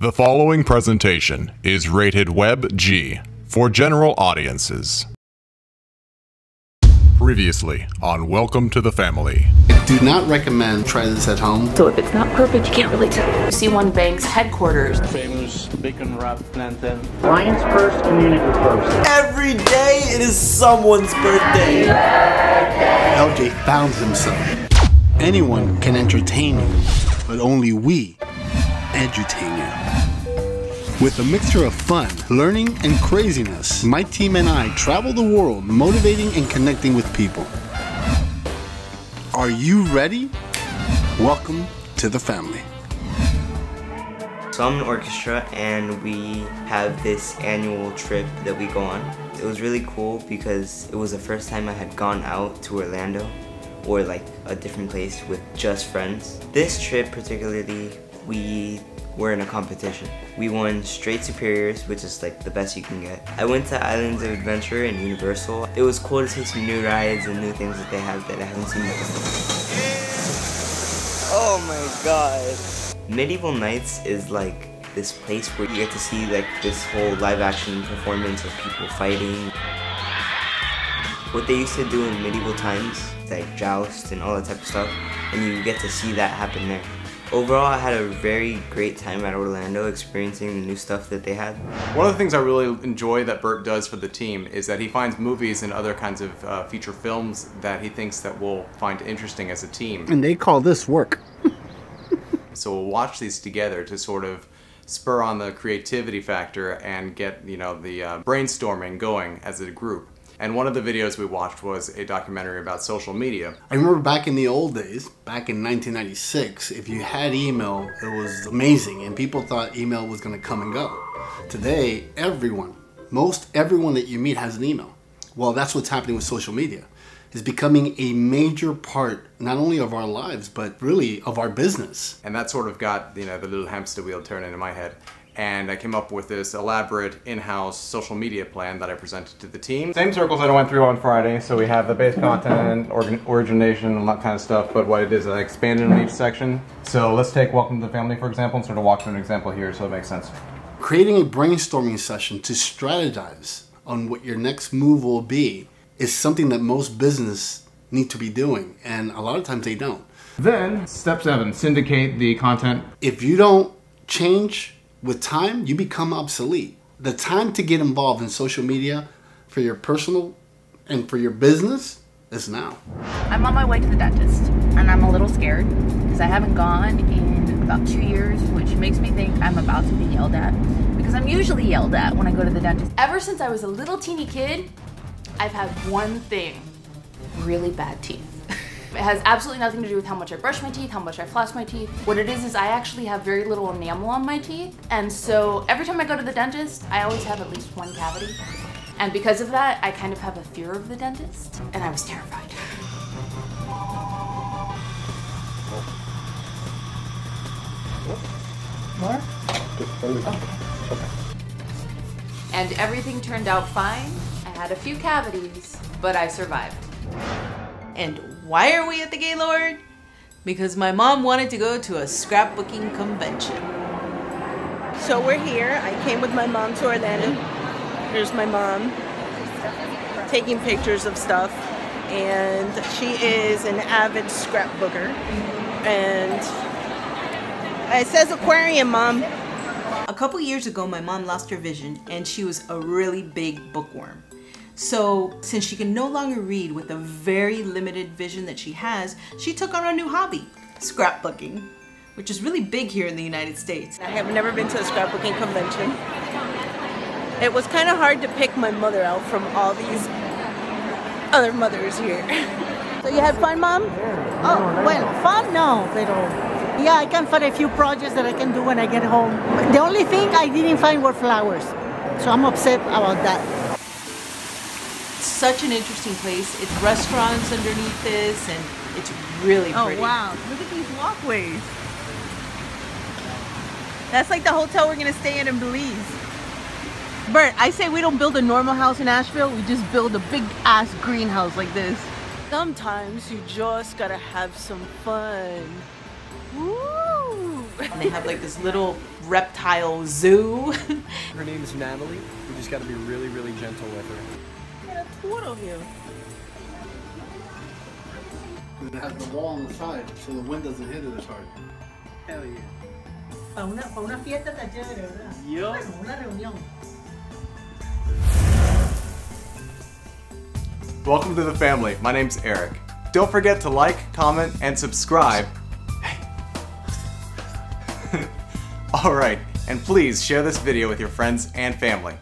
The following presentation is rated Web G for general audiences. Previously on Welcome to the Family. I Do not recommend try this at home. So if it's not perfect, you can't really tell. C1 Bank's headquarters. famous bacon wrap plantain. Clients first, community first. Every day it is someone's birthday. LJ found himself. Anyone can entertain you, but only we edutain you. With a mixture of fun, learning, and craziness, my team and I travel the world motivating and connecting with people. Are you ready? Welcome to the family. So I'm an orchestra and we have this annual trip that we go on. It was really cool because it was the first time I had gone out to Orlando or like a different place with just friends. This trip particularly, we were in a competition. We won straight superiors, which is like the best you can get. I went to Islands of Adventure and Universal. It was cool to see some new rides and new things that they have that I haven't seen before. Oh my god. Medieval Nights is like this place where you get to see like this whole live action performance of people fighting. What they used to do in medieval times, like joust and all that type of stuff, and you get to see that happen there. Overall, I had a very great time at Orlando experiencing the new stuff that they had. One of the things I really enjoy that Bert does for the team is that he finds movies and other kinds of uh, feature films that he thinks that we'll find interesting as a team. And they call this work. So we'll watch these together to sort of spur on the creativity factor and get you know the uh, brainstorming going as a group. And one of the videos we watched was a documentary about social media. I remember back in the old days, back in 1996, if you had email, it was amazing and people thought email was going to come and go. Today, everyone, most everyone that you meet has an email. Well, that's what's happening with social media. It's becoming a major part not only of our lives, but really of our business. And that sort of got, you know, the little hamster wheel turning in my head. And I came up with this elaborate in-house social media plan that I presented to the team. Same circles that I went through on Friday. So we have the base mm-hmm. content, organ- origination, and that kind of stuff. But what it is, I expanded on each section. So let's take Welcome to the Family, for example, and sort of walk through an example here so it makes sense. Creating a brainstorming session to strategize on what your next move will be is something that most business need to be doing. And a lot of times they don't. Then, step seven, syndicate the content. if you don't change with time, you become obsolete. The time to get involved in social media for your personal and for your business is now. I'm on my way to the dentist, and I'm a little scared because I haven't gone in about two years, which makes me think I'm about to be yelled at because I'm usually yelled at when I go to the dentist. Ever since I was a little teeny kid, I've had one thing really bad teeth. It has absolutely nothing to do with how much I brush my teeth, how much I floss my teeth. What it is is I actually have very little enamel on my teeth. And so every time I go to the dentist, I always have at least one cavity. And because of that, I kind of have a fear of the dentist, and I was terrified. More? And everything turned out fine. I had a few cavities, but I survived. And why are we at the Gaylord? Because my mom wanted to go to a scrapbooking convention. So we're here. I came with my mom to Orlando. Here's my mom taking pictures of stuff. And she is an avid scrapbooker. And it says aquarium, mom. A couple years ago, my mom lost her vision and she was a really big bookworm. So, since she can no longer read with the very limited vision that she has, she took on a new hobby scrapbooking, which is really big here in the United States. I have never been to a scrapbooking convention. It was kind of hard to pick my mother out from all these other mothers here. So you had fun, mom? Oh, well, fun no, pero yeah, I can find a few projects that I can do when I get home. The only thing I didn't find were flowers, so I'm upset about that. Such an interesting place. It's restaurants underneath this and it's really Oh pretty. wow, look at these walkways. That's like the hotel we're gonna stay in in Belize. Bert, I say we don't build a normal house in Asheville, we just build a big ass greenhouse like this. Sometimes you just gotta have some fun. Woo! And they have like this little reptile zoo. Her name is Natalie. We just got to be really, really gentle with her. Yeah, turtle here. And it has the wall on the side, so the wind doesn't hit it as hard. Hell yeah. Para una, para una fiesta tan chévere, ¿verdad? Yup. Bueno, una reunión. Welcome to the family. My name's Eric. Don't forget to like, comment, and subscribe. Alright, and please share this video with your friends and family.